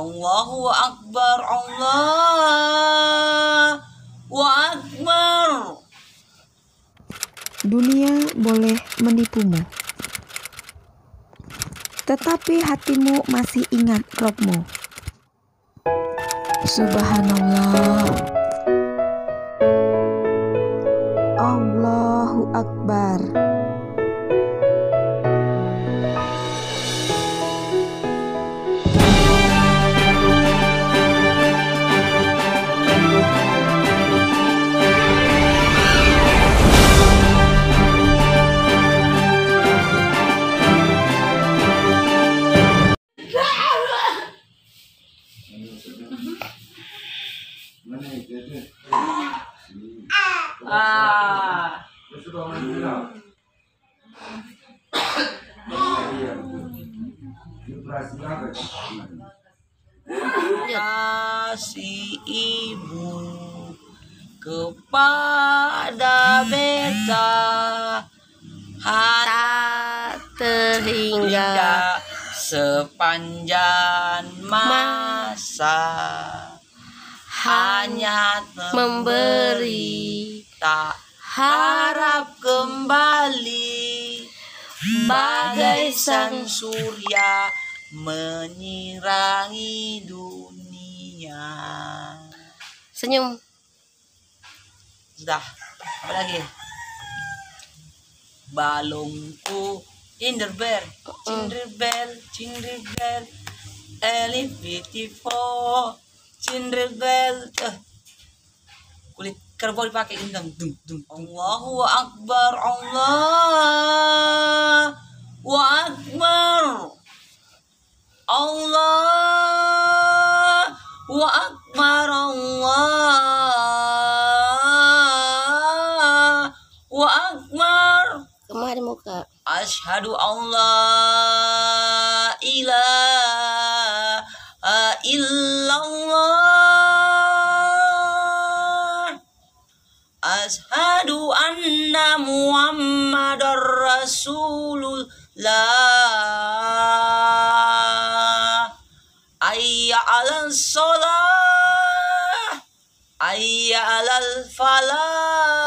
Allahu Akbar Allahu Akbar Dunia boleh menipumu, tetapi hatimu masih ingat Robmu. Subhanallah. Allahu Akbar. Kasih ibu kepada beta terhingga hingga sepanjang masa hanya memberi tak harap kembali. Bagai sang surya menyirangi dunia. Senyum. Sudah. Apa lagi? Balongku Cinderbell Cinderbell Cinderbell Elif beautiful Cinderbell eh, kulit kerbau dipakai indang. Dung dung Allahu Akbar Allah Akbar. Allah Akbar Allah Akbar. Kemari muka. Ashadu Allah ilaha illallah Ashadu anna Muhammadar Rasulullah. Ayya alal sholah Ayya alal falah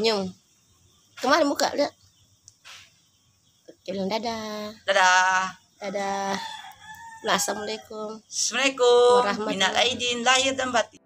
senyum. Kemari muka lihat Oke, bilang dadah. Dadah. Dadah. Nah, assalamualaikum. Assalamualaikum Minal aidin lahir dan batin